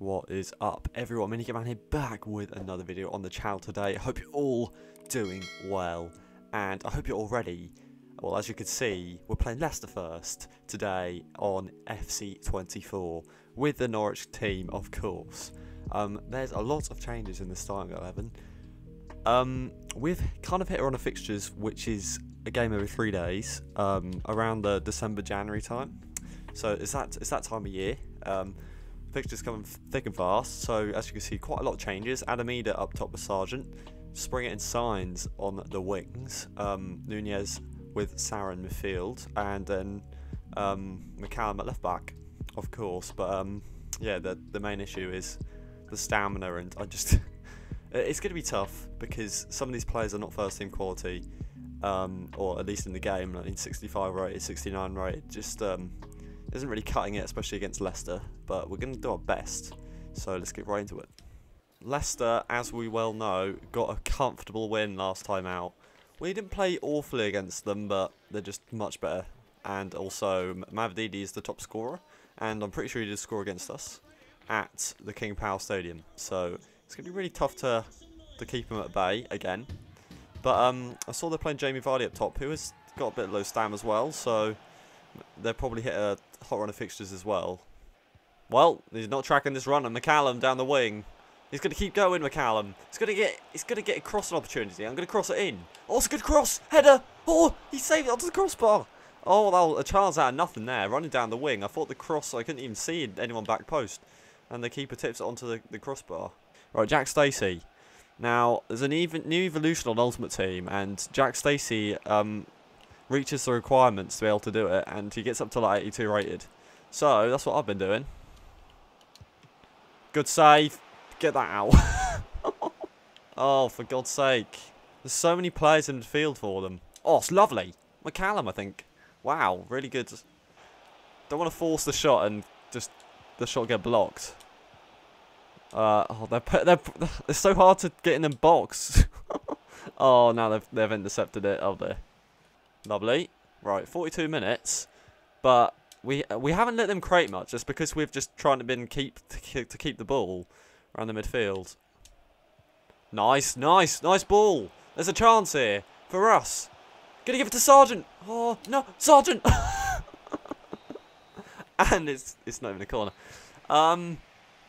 What is up, everyone? Minikit Man here, back with another video on the channel today. I hope you're all doing well, and I hope you're all ready. Well, as you can see, we're playing Leicester first today on FC24 with the Norwich team, of course. Um, there's a lot of changes in the starting 11. Um, we've kind of hit on the fixtures, which is a game every three days, um, around the December-January time. So it's that it's that time of year. Um, Fixtures coming thick and fast, so as you can see, quite a lot of changes. Adam Idah up top with Sargent, Springett and Sainz on the wings, um, Nunez with Sara in midfield, and then um, McCallum at left back, of course. But um, yeah, the the main issue is the stamina, and I just it's going to be tough because some of these players are not first team quality, um, or at least in the game. Like in 65 rated, 69 rated, just um, isn't really cutting it, especially against Leicester, but we're going to do our best. So let's get right into it. Leicester, as we well know, got a comfortable win last time out. We didn't play awfully against them, but they're just much better. And also, Mavididi is the top scorer, and I'm pretty sure he did score against us at the King Power Stadium. So it's going to be really tough to to keep him at bay again. But um, I saw they're playing Jamie Vardy up top, who has got a bit of low stam as well. So they'll probably hit a hot run of fixtures as well. Well, he's not tracking this runner. McCallum down the wing. He's going to keep going, McCallum. He's going to get he's going to get a crossing opportunity. I'm going to cross it in. Oh, it's a good cross. Header. Oh, he saved it onto the crossbar. Oh, well, a chance out of nothing there. Running down the wing. I thought the cross, I couldn't even see anyone back post. And the keeper tips it onto the, the crossbar. Right, Jack Stacey. Now, there's a even, new evolution on Ultimate Team, and Jack Stacey um, reaches the requirements to be able to do it, and he gets up to like 82 rated. So, that's what I've been doing. Good save. Get that out. oh, for God's sake. There's so many players in the field for them. Oh, it's lovely. McCallum, I think. Wow, really good. Don't want to force the shot and just the shot get blocked. Uh, oh, they're, they're, it's so hard to get in the box. oh, now they've, they've intercepted it. Oh, dear. Lovely. Right, 42 minutes. But we we haven't let them create much just because we've just trying to been keep to, keep the ball around the midfield. Nice, nice, nice ball. There's a chance here for us. Gonna give it to Sargent. Oh no, Sargent! and it's it's not even a corner. Um,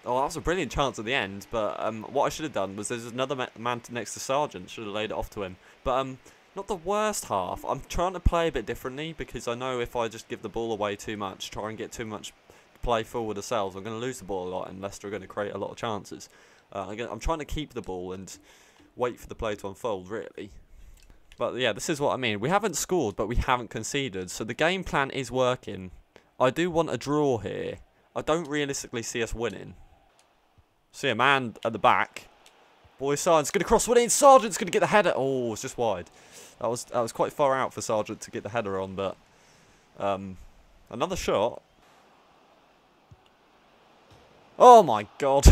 oh, that was a brilliant chance at the end. But um, what I should have done was there's another man next to Sargent. Should have laid it off to him. But um, not the worst half. I'm trying to play a bit differently because I know if I just give the ball away too much, try and get too much play forward ourselves, I'm going to lose the ball a lot and Leicester are going to create a lot of chances. Uh, I'm trying to keep the ball and wait for the play to unfold, really. But yeah, this is what I mean. We haven't scored, but we haven't conceded. So the game plan is working. I do want a draw here. I don't realistically see us winning. See a man at the back. Boy, Sargent's going to cross one in. Sargent's going to get the header. Oh, it's just wide. That was that was quite far out for Sargent to get the header on, but um, another shot. Oh my god!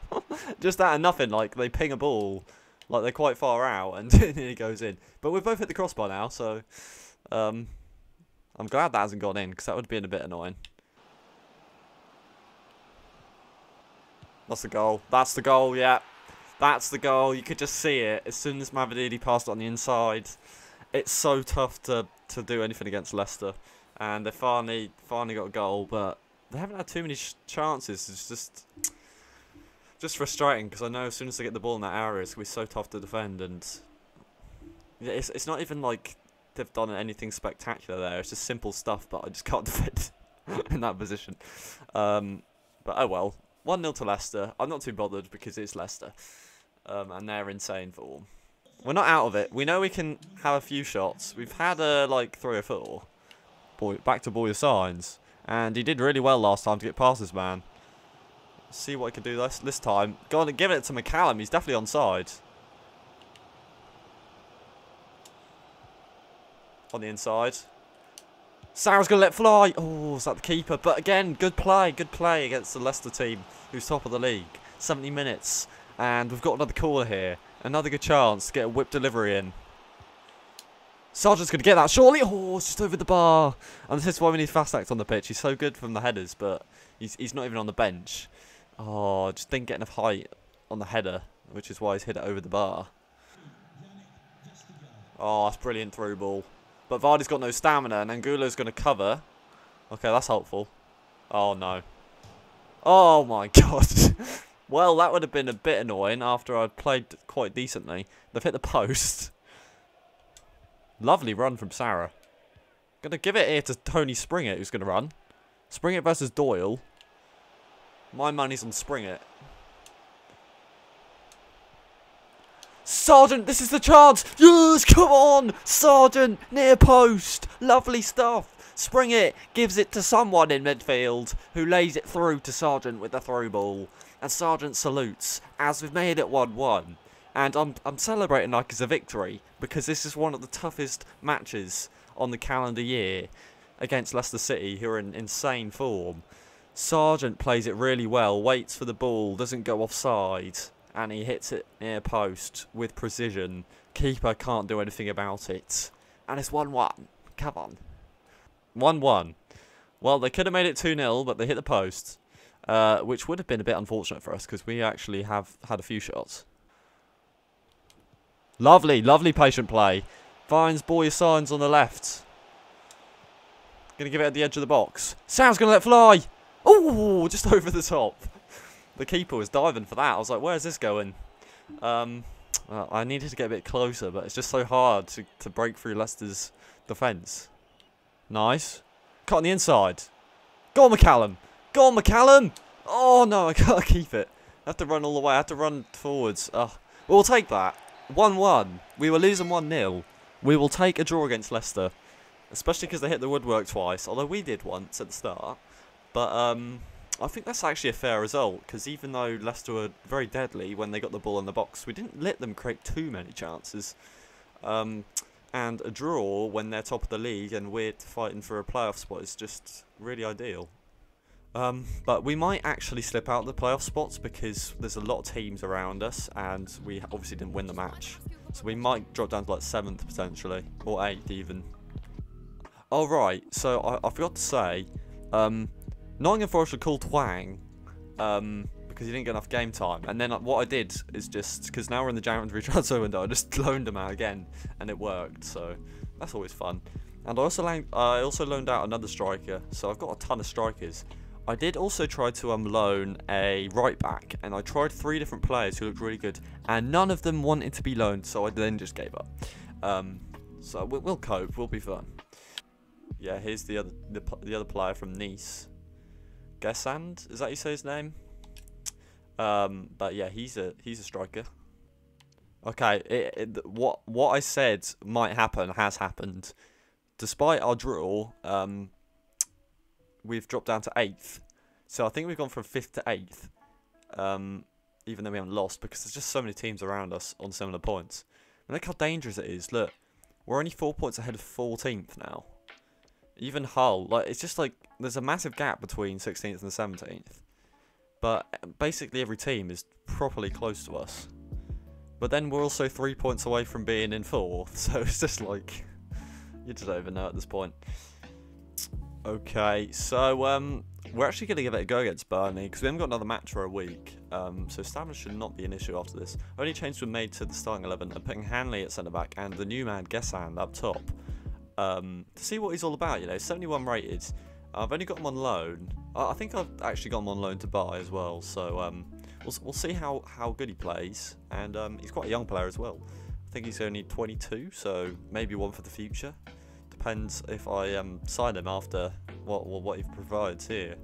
Just that and nothing. Like they ping a ball, like they're quite far out, and it goes in. But we've both hit the crossbar now, so um, I'm glad that hasn't gone in because that would have been a bit annoying. That's the goal. That's the goal. Yeah. That's the goal. You could just see it as soon as Mavididi passed it on the inside. It's so tough to, to do anything against Leicester. And they finally finally got a goal, but they haven't had too many chances. It's just just frustrating because I know as soon as they get the ball in that area, it's going to be so tough to defend. And it's, it's not even like they've done anything spectacular there. It's just simple stuff, but I just can't defend in that position. Um, but oh well. 1-0 to Leicester. I'm not too bothered because it's Leicester um, and they're insane form. We're not out of it. We know we can have a few shots. We've had uh, like three or four. Boy, back to Borja Sainz. And he did really well last time to get past this man. See what he can do this, this time. Go on and give it to McCallum. He's definitely on side. On the inside. Sara's going to let fly. Oh, is that the keeper? But again, good play. Good play against the Leicester team, who's top of the league. 70 minutes. And we've got another corner here. Another good chance to get a whip delivery in. Sargent's going to get that, surely. Oh, it's just over the bar. And this is why we need Fassnacht on the pitch. He's so good from the headers, but he's, he's not even on the bench. Oh, just didn't get enough height on the header, which is why he's hit it over the bar. Oh, that's brilliant through ball. But Vardy's got no stamina, and Angulo's going to cover. Okay, that's helpful. Oh, no. Oh, my God. Well, that would have been a bit annoying after I'd played quite decently. They've hit the post. Lovely run from Sara. To give it here to Tony Springett, who's to run. Springett versus Doyle. My money's on Springett. Sargent, this is the chance. Yes, come on. Sargent, near post. Lovely stuff. Springett gives it to someone in midfield who lays it through to Sargent with the throw ball. And Sargent salutes as we've made it 1-1. And I'm, I'm celebrating like it's a victory because this is one of the toughest matches on the calendar year against Leicester City who are in insane form. Sargent plays it really well, waits for the ball, doesn't go offside, and he hits it near post with precision. Keeper can't do anything about it. And it's 1-1. Come on. 1-1. Well, they could have made it 2-0, but they hit the post. Uh, which would have been a bit unfortunate for us, because we actually have had a few shots. Lovely, lovely patient play. Finds Borja Sainz on the left. Gonna give it at the edge of the box. Sam's gonna let fly. Oh, just over the top. The keeper was diving for that. I was like, where's this going? Um, well, I needed to get a bit closer, but it's just so hard to, to break through Leicester's defence. Nice. Cut on the inside. Go on, McCallum. Go on, McCallum. Oh, no, I can't keep it. I have to run all the way. I have to run forwards. Oh, we'll take that. 1-1. We were losing 1-0. We will take a draw against Leicester. Especially because they hit the woodwork twice. Although we did once at the start. But um, I think that's actually a fair result because even though Leicester were very deadly when they got the ball in the box, we didn't let them create too many chances. Um, and a draw when they're top of the league and we're fighting for a playoff spot is just really ideal. Um, but we might actually slip out the playoff spots because there's a lot of teams around us and we obviously didn't win the match. So we might drop down to like 7th potentially, or 8th even. Alright, so I, I forgot to say, um, Nottingham Forest called Twang um, because he didn't get enough game time. And then what I did is just, because now we're in the January transfer window, I just loaned him out again and it worked. So that's always fun. And I also, I also loaned out another striker. So I've got a ton of strikers. I did also try to um, loan a right back, and I tried three different players who looked really good, and none of them wanted to be loaned, so I then just gave up. Um, so we'll, we'll cope, we'll be fine. Yeah, here's the other the, the other player from Nice. Guessand, is that you say his name? Um, but yeah, he's a he's a striker. Okay, it, it, what what I said might happen has happened. Despite our draw, um, we've dropped down to eighth. So I think we've gone from fifth to eighth, um, even though we haven't lost because there's just so many teams around us on similar points. And look how dangerous it is. Look, we're only four points ahead of 14th now. Even Hull, like it's just like there's a massive gap between 16th and 17th. But basically every team is properly close to us. But then we're also three points away from being in fourth, so it's just like you just don't even know at this point. Okay, so um, we're actually going to give it a go against Burnley because we haven't got another match for a week. Um, so stamina should not be an issue after this. Only changes were made to the starting 11 and putting Hanley at centre back and the new man Guessand up top um, to see what he's all about. You know, 71 rated. I've only got him on loan. I think I've actually got him on loan to buy as well. So um, we'll, we'll see how, how good he plays. And um, he's quite a young player as well. I think he's only 22, so maybe one for the future. Depends if I um, sign him after what, what he provides here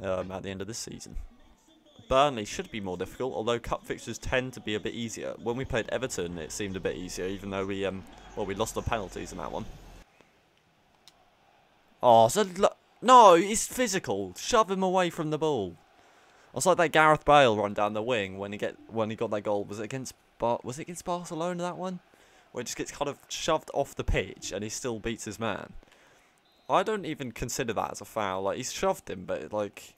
um, at the end of this season. Burnley should be more difficult, although cup fixtures tend to be a bit easier. When we played Everton, it seemed a bit easier, even though we um, well, we lost the penalties in that one. Oh, so no, it's physical. Shove him away from the ball. It's like that Gareth Bale run down the wing when he get when he got that goal. Was it against Bar was it against Barcelona that one? Where he just gets kind of shoved off the pitch and he still beats his man. I don't even consider that as a foul. Like he's shoved him, but like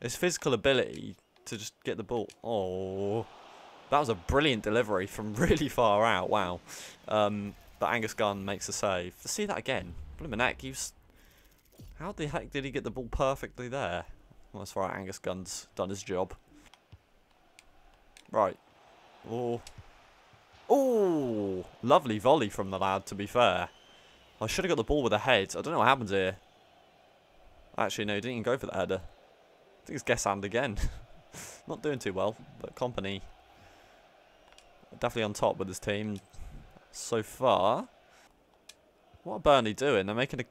his physical ability to just get the ball. Oh. That was a brilliant delivery from really far out. Wow. Um, but Angus Gunn makes a save. To see that again. Blimmin' heck. How the heck did he get the ball perfectly there? Well, that's right, Angus Gunn's done his job. Right. Oh. Oh! Lovely volley from the lad, to be fair. I should have got the ball with a head. I don't know what happens here. Actually, no, he didn't even go for the header. I think it's Guessand again. Not doing too well, but company definitely on top with his team so far. What are Burnley doing? They're making a...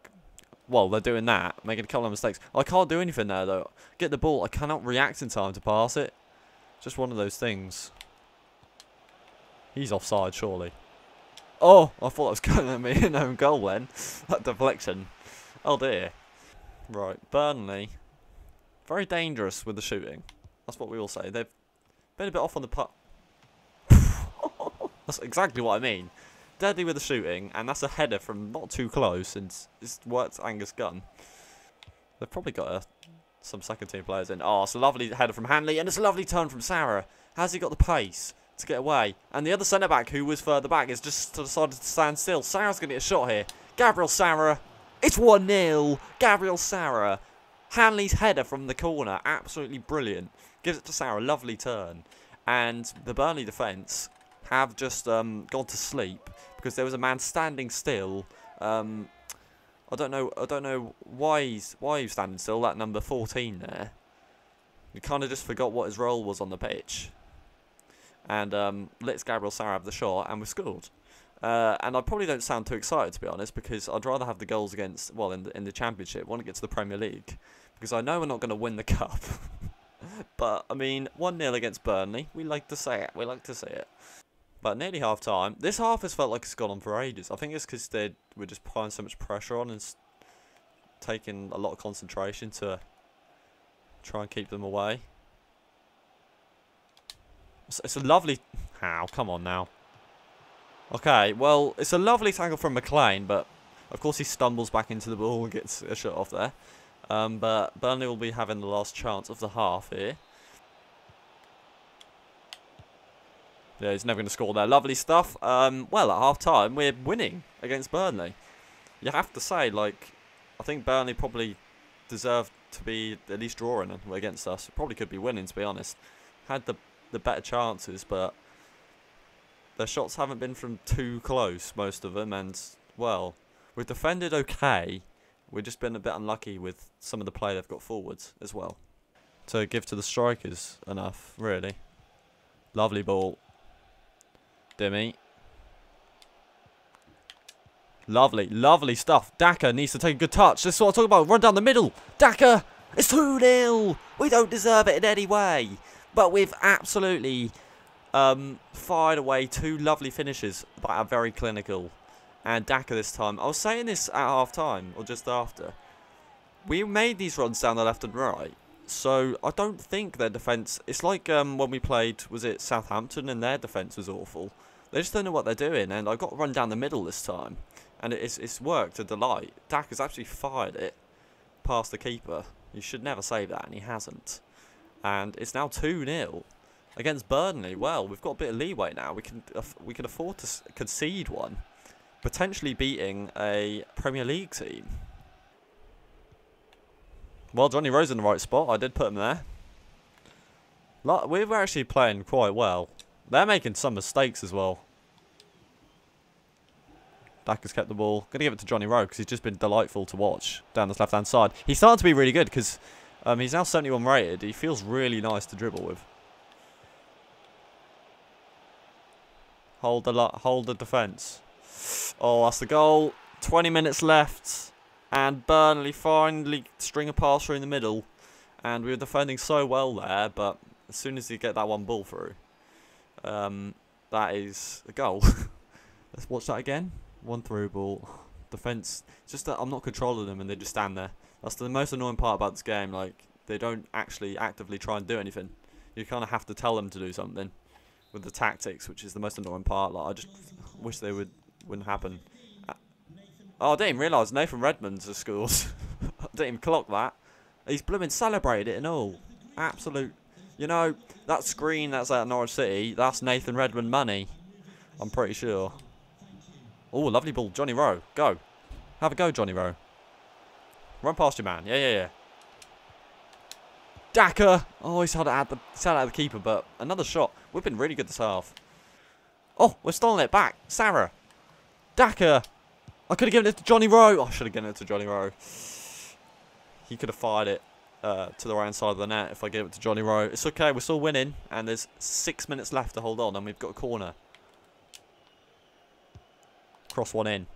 Well, they're doing that, making a couple of mistakes. I can't do anything there, though. Get the ball. I cannot react in time to pass it. Just one of those things. He's offside, surely. Oh, I thought it was going at me in own goal then. that deflection. Oh dear. Right, Burnley. Very dangerous with the shooting. That's what we all say. They've been a bit off on the putt. that's exactly what I mean. Deadly with the shooting, and that's a header from not too close, and it's worked Angus Gunn. They've probably got a, some second team players in. Oh, it's a lovely header from Hanley, and it's a lovely turn from Sara. Has he got the pace? To get away. And the other centre-back, who was further back, has just decided to stand still. Sara's going to get a shot here. Gabriel Sara. It's 1-0. Gabriel Sara. Hanley's header from the corner. Absolutely brilliant. Gives it to Sara. Lovely turn. And the Burnley defence have just um, gone to sleep because there was a man standing still. Um, I don't know. I don't know why he's why he's standing still. That number 14 there. He kind of just forgot what his role was on the pitch and um, lets Gabriel have the shot, and we scored. Uh, and I probably don't sound too excited to be honest, because I'd rather have the goals against well in the in the championship when it gets to the Premier League, because I know we're not going to win the cup. but I mean, one 0 against Burnley, we like to say it. We like to say it. But nearly half time. This half has felt like it's gone on for ages. I think it's because they were just putting so much pressure on and taking a lot of concentration to try and keep them away. It's a lovely... How? Come on now. Okay, well, it's a lovely tackle from McLean, but of course he stumbles back into the ball and gets a shot off there. Um, but Burnley will be having the last chance of the half here. Yeah, he's never going to score there. Lovely stuff. Um, well, at half-time, we're winning against Burnley. You have to say, like, I think Burnley probably deserved to be at least drawing against us. Probably could be winning, to be honest. Had the the better chances, but their shots haven't been from too close, most of them, and, well, we've defended okay. We've just been a bit unlucky with some of the play they've got forwards as well. To give to the strikers enough, really. Lovely ball. Dimmy. Lovely, lovely stuff. Daka needs to take a good touch. This is what I'm talking about. Run down the middle. Daka! It's 2-0! We don't deserve it in any way. But we've absolutely um, fired away two lovely finishes that are very clinical. And Daka this time. I was saying this at half time, or just after. We made these runs down the left and right. So I don't think their defence... It's like um, when we played, was it Southampton, and their defence was awful. They just don't know what they're doing, and I got run down the middle this time. And it's, it's worked to delight. Dak has actually fired it past the keeper. You should never say that, and he hasn't. And it's now 2-0 against Burnley. Well, we've got a bit of leeway now. We can uh, we can afford to concede one, potentially beating a Premier League team. Well, Johnny Rowe's in the right spot. I did put him there. We were actually playing quite well. They're making some mistakes as well. Dak has kept the ball. Going to give it to Johnny Rowe because he's just been delightful to watch down this left-hand side. He's starting to be really good because um, he's now 71 rated. He feels really nice to dribble with. Hold the hold the defence. Oh, that's the goal. 20 minutes left. And Burnley finally string a pass through in the middle. And we were defending so well there, but as soon as you get that one ball through, um, that is a goal. Let's watch that again. One through ball. Defence, just that I'm not controlling them and they just stand there. That's the most annoying part about this game. Like they don't actually actively try and do anything. You kind of have to tell them to do something with the tactics, which is the most annoying part. Like I just wish they would wouldn't happen. Uh, oh, I didn't even realise Nathan Redmond's has scored. I didn't even clock that. He's blooming celebrated it and all. Absolute. You know, that screen that's at Norwich City, that's Nathan Redmond money. I'm pretty sure. Oh, lovely ball. Johnny Rowe. Go. Have a go, Johnny Rowe. Run past your man. Yeah, yeah, yeah. Daka! Oh, he's had at the, it the keeper, but another shot. We've been really good this half. Oh, we're stalling it back. Sara. Daka! I could have given it to Johnny Rowe. Oh, I should have given it to Johnny Rowe. He could have fired it uh, to the right hand side of the net if I gave it to Johnny Rowe. It's okay, we're still winning, and there's six minutes left to hold on, and we've got a corner. Cross one in.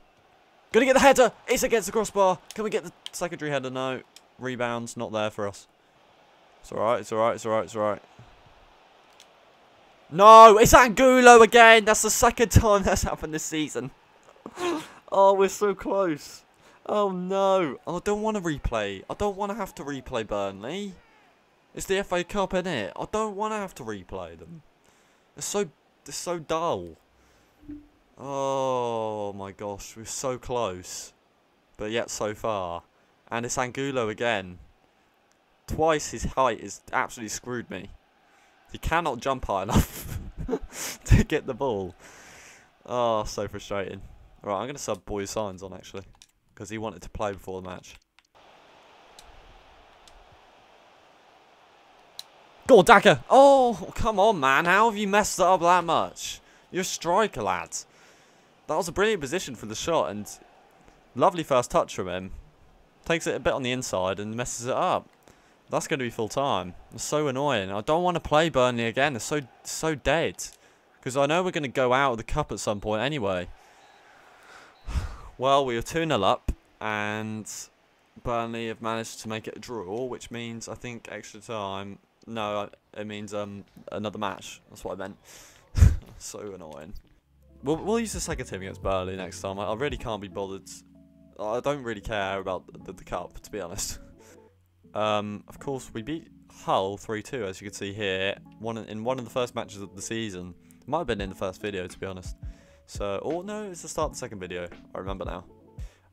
Gonna get the header. It's against the crossbar. Can we get the secondary header? No. Rebounds not there for us. It's alright, it's alright, it's alright, it's alright. No, it's Angulo again. That's the second time that's happened this season. oh, we're so close. Oh no. Oh, I don't want to replay. I don't want to have to replay Burnley. It's the FA Cup, isn't it? I don't want to have to replay them. It's so, it's so dull. Oh my gosh, we're so close. But yet so far. And it's Angulo again. Twice his height has absolutely screwed me. He cannot jump high enough to get the ball. Oh, so frustrating. Right, I'm going to sub Borja Sainz on actually. Because he wanted to play before the match. Go Daka! Oh, come on, man. How have you messed up that much? You're a striker, lad. That was a brilliant position for the shot and lovely first touch from him. Takes it a bit on the inside and messes it up. That's going to be full time. It's so annoying. I don't want to play Burnley again. It's so so dead. Because I know we're going to go out of the cup at some point anyway. Well, we were 2-0 up and Burnley have managed to make it a draw, which means I think extra time. No, it means um another match. That's what I meant. so annoying. We'll, we'll use the second team against Burnley next time. I, I really can't be bothered. I don't really care about the, the cup, to be honest. Um, of course, we beat Hull 3-2, as you can see here, one in one of the first matches of the season. It might have been in the first video, to be honest. So, or no, it's the start of the second video. I remember now.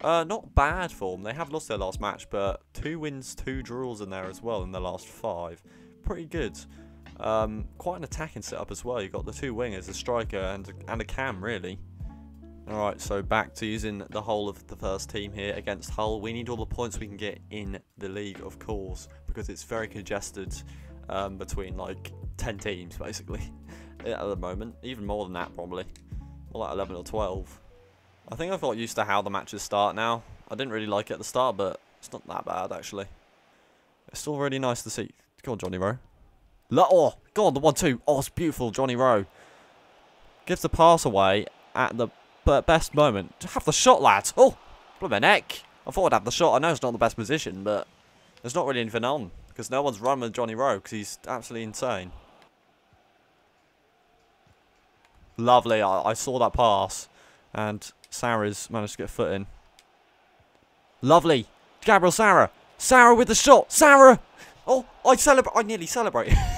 Uh, not bad form. They have lost their last match, but two wins, two draws in there as well in the last five. Pretty good. Um, quite an attacking setup as well. You've got the two wingers, a striker and, and a cam, really. Alright, so back to using the whole of the first team here against Hull. We need all the points we can get in the league, of course, because it's very congested um, between like 10 teams, basically, at the moment. Even more than that, probably. More like 11 or 12. I think I've got used to how the matches start now. I didn't really like it at the start, but it's not that bad, actually. It's still really nice to see. Go on, Johnny Rowe. Oh, go on, the 1-2. Oh, it's beautiful, Johnny Rowe. Gives the pass away at the best moment. Have the shot, lads. Oh, my neck. I thought I'd have the shot. I know it's not the best position, but there's not really anything on. Because no one's run with Johnny Rowe, because he's absolutely insane. Lovely. I, I saw that pass. And Sara's managed to get a foot in. Lovely. Gabriel Sara. Sara with the shot. Sara. Oh, I celebrate. I nearly celebrate.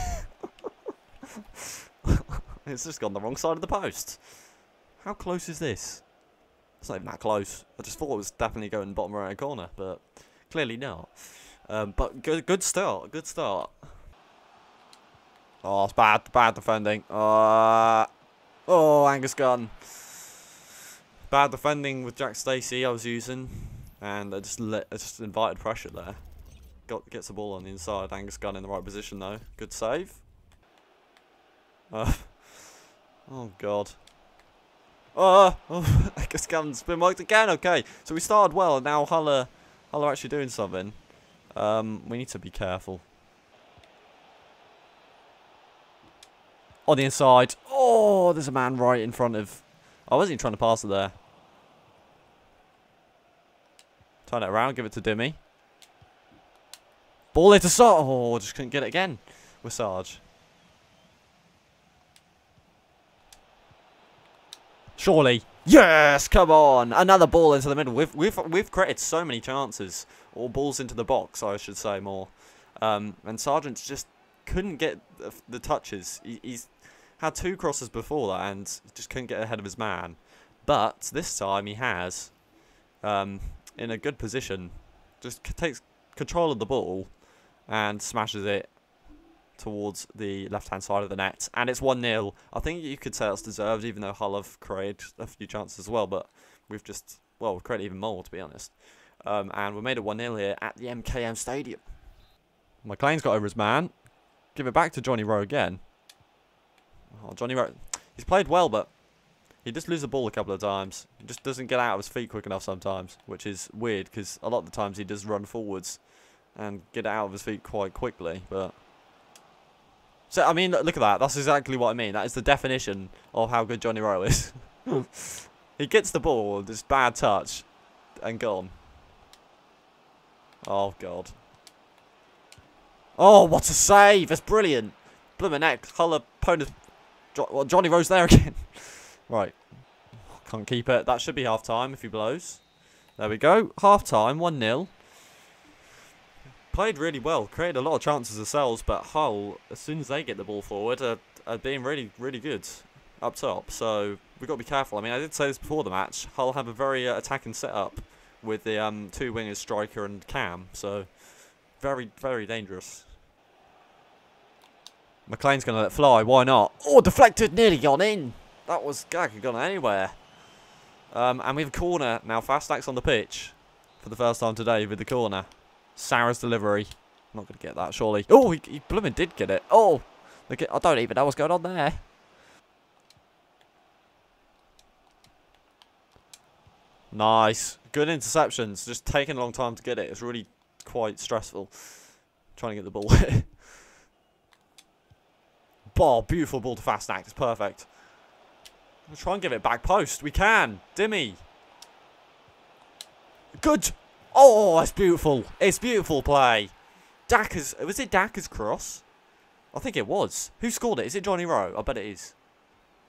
it's just gone the wrong side of the post. How close is this? It's not even that close. I just thought it was definitely going bottom right corner, but clearly not. Um, but good, good start. Good start. Oh, it's bad. Bad defending. Uh, oh, Angus Gunn. Bad defending with Jack Stacey I was using, and I just let, I just invited pressure there. Got gets the ball on the inside. Angus Gunn in the right position though. Good save. Uh, oh god. Oh, I guess Gunn's been marked again. Okay, so we started well. Now Hull are, Hull are actually doing something. Um, we need to be careful. On the inside. Oh, there's a man right in front of I wasn't even trying to pass it there. Turn it around, give it to Dimmy. Ball into Sarge. Oh, just couldn't get it again with Sarge. Surely. Yes, come on. Another ball into the middle. We've we've we've created so many chances. Or balls into the box, I should say more. Um, and Sargent just couldn't get the, the touches. He, he's had two crosses before that and just couldn't get ahead of his man. But this time he has, um, in a good position, just takes control of the ball and smashes it towards the left-hand side of the net. And it's 1-0. I think you could say that's deserved, even though Hull have created a few chances as well. But we've just, well, we've created even more, to be honest. Um, and we made it 1-0 here at the MKM Stadium. McLean's got over his man. Give it back to Johnny Rowe again. Oh, Johnny Rowe. He's played well, but he just loses the ball a couple of times. He just doesn't get out of his feet quick enough sometimes, which is weird because a lot of the times he does run forwards and get out of his feet quite quickly. But so, I mean, look at that. That's exactly what I mean. That is the definition of how good Johnny Rowe is. he gets the ball, just bad touch, and gone. Oh, God. Oh, what a save. That's brilliant. Bloomin' neck. Hull opponent. Jo well, Johnny Rowe's there again. right. Can't keep it. That should be half-time if he blows. There we go. Half-time. 1-0. Played really well. Created a lot of chances themselves, but Hull, as soon as they get the ball forward, are, are being really, really good up top. So we've got to be careful. I mean, I did say this before the match. Hull have a very uh, attacking setup with the um, two wingers, striker and Cam. So very, very dangerous. McLean's going to let fly. Why not? Oh, deflected. Nearly gone in. That was... That could gone anywhere. Um, and we have a corner now. Fassnacht's on the pitch for the first time today with the corner. Sara's delivery. I'm not going to get that, surely. Oh, he, he blooming did get it. Oh, look at, I don't even know what's going on there. Nice. Good interceptions. Just taking a long time to get it. It's really quite stressful trying to get the ball. Ball, beautiful ball to Fassnacht. It's perfect. We'll try and give it back post. We can. Dimmy. Good. Oh, it's beautiful. It's beautiful play. Daka's, was it Daka's cross? I think it was. Who scored it? Is it Johnny Rowe? I bet it is.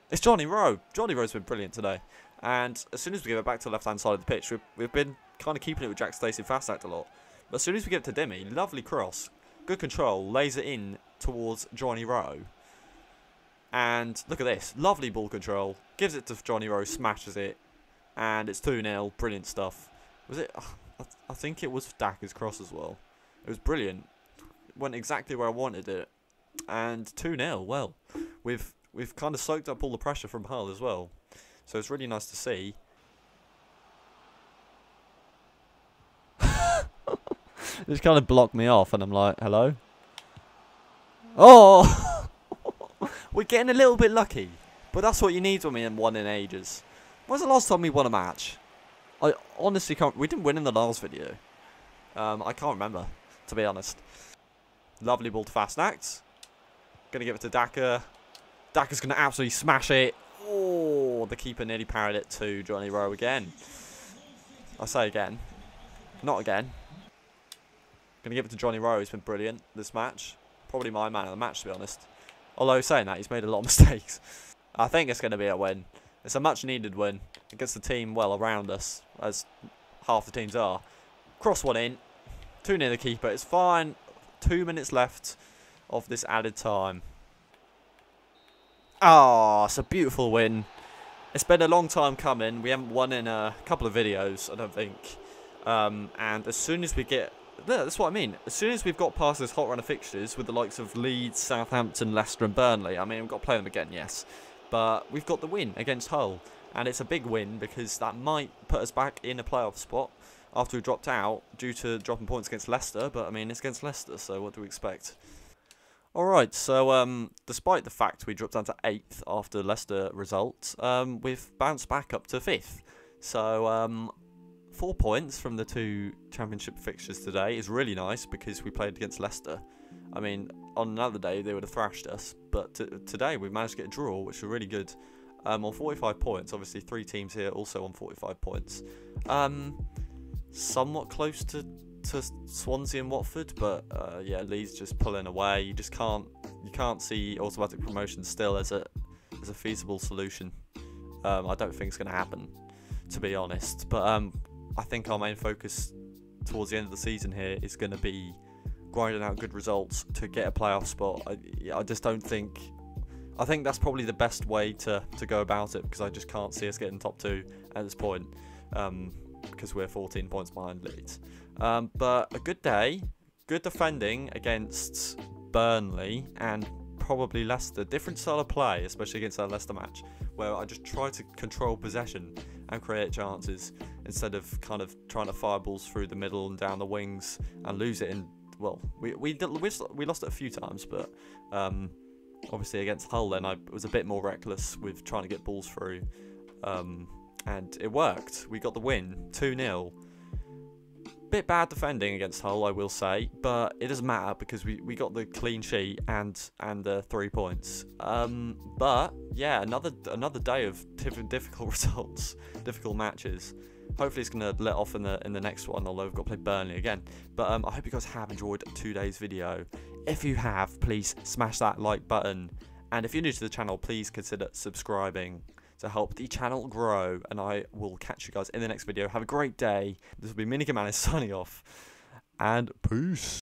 It's Johnny Rowe. Johnny Rowe's been brilliant today. And as soon as we give it back to the left-hand side of the pitch, we've, we've been kind of keeping it with Jack Stacey Fassnacht a lot. But as soon as we get to Demi, lovely cross, good control, lays it in towards Johnny Rowe. And look at this, lovely ball control, gives it to Johnny Rowe, smashes it, and it's 2-0, brilliant stuff. Was it, ah, I think it was Daka's cross as well. It was brilliant, went exactly where I wanted it, and 2-0, well, we've, we've kind of soaked up all the pressure from Hull as well. So it's really nice to see. just kind of blocked me off and I'm like, hello? Oh! We're getting a little bit lucky. But that's what you need when we won in ages. When's the last time we won a match? Honestly can't... We didn't win in the last video. Um, I can't remember, to be honest. Lovely ball to Fassnacht. Gonna give it to Daka. Daka's gonna absolutely smash it. Oh, the keeper nearly parried it to Johnny Rowe again. I say again. Not again. Going to give it to Johnny Rowe. He's been brilliant this match. Probably my man of the match, to be honest. Although, saying that, he's made a lot of mistakes. I think it's going to be a win. It's a much-needed win against the team well around us, as half the teams are. Cross one in. Two near the keeper. It's fine. Two minutes left of this added time. Ah, oh, it's a beautiful win. It's been a long time coming. We haven't won in a couple of videos, I don't think. Um, and as soon as we get... That's what I mean. As soon as we've got past this hot run of fixtures with the likes of Leeds, Southampton, Leicester and Burnley, I mean, we've got to play them again, yes. But we've got the win against Hull. And it's a big win because that might put us back in a playoff spot after we dropped out due to dropping points against Leicester. But, I mean, it's against Leicester, so what do we expect? Alright, so um, despite the fact we dropped down to 8th after Leicester results, um, we've bounced back up to 5th. So um, 4 points from the two championship fixtures today is really nice because we played against Leicester. I mean, on another day they would have thrashed us, but today we managed to get a draw, which is really good. Um, on 45 points, obviously three teams here also on 45 points. Um, somewhat close to to Swansea and Watford, but uh, yeah, Leeds just pulling away. You just can't you can't see automatic promotion still as a as a feasible solution. Um, I don't think it's going to happen, to be honest. But um, I think our main focus towards the end of the season here is going to be grinding out good results to get a playoff spot. I, I just don't think. I think that's probably the best way to, to go about it because I just can't see us getting top two at this point um, because we're 14 points behind Leeds. Um, but a good day, good defending against Burnley and probably Leicester. Different style of play, especially against that Leicester match, where I just try to control possession and create chances instead of kind of trying to fire balls through the middle and down the wings and lose it in well, we we we, we lost it a few times, but um, obviously against Hull, then I was a bit more reckless with trying to get balls through, um, and it worked. We got the win, two 0 Bit bad defending against Hull, I will say, but it doesn't matter because we, we got the clean sheet and and the three points. Um, but yeah, another another day of diff- difficult results, difficult matches. Hopefully, it's gonna let off in the in the next one. Although we've got to play Burnley again. But um, I hope you guys have enjoyed today's video. If you have, please smash that like button. And if you're new to the channel, please consider subscribing to help the channel grow. And I will catch you guys in the next video. Have a great day. This will be Minikit Man signing off. And peace.